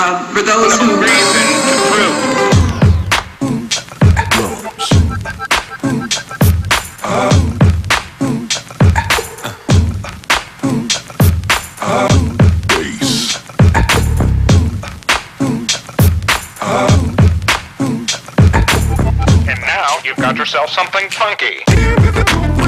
for those who reason through. And now you've got yourself something funky.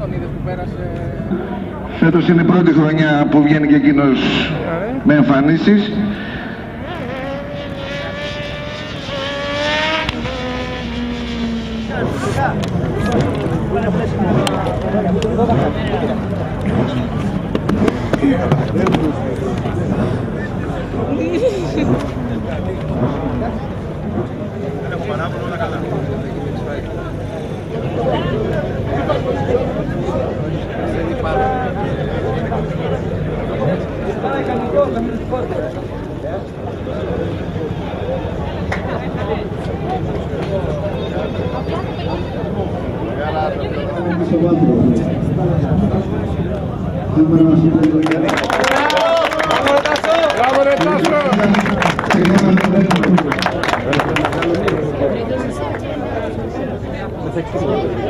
τον είδες που πέρασε. Φέτος είναι η πρώτη χρονιά που βγαίνει και εκείνο με εμφανίσεις. έχω παράπονο όλα καλά. Gracias.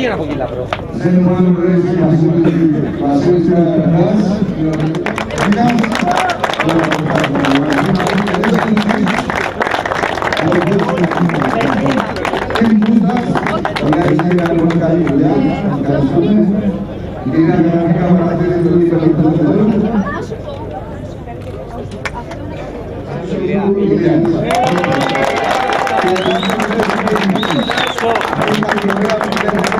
llegan a Gracias.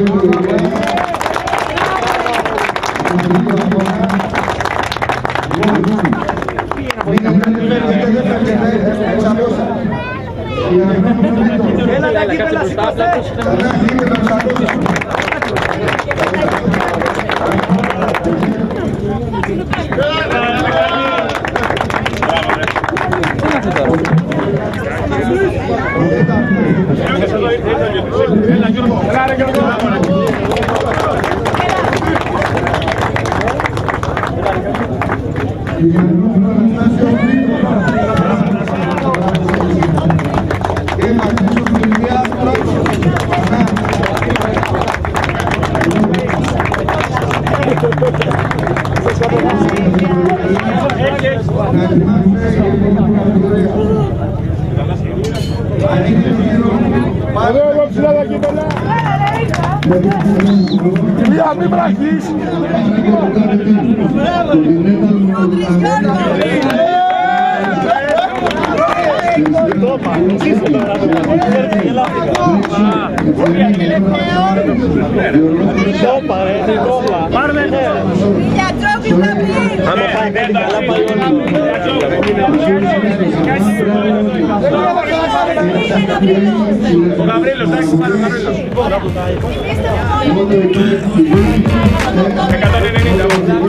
Kaare Davi Brazis. Toma, é ¡Gabriel, abrirlos. Abrirlos, abrirlos. En este momento.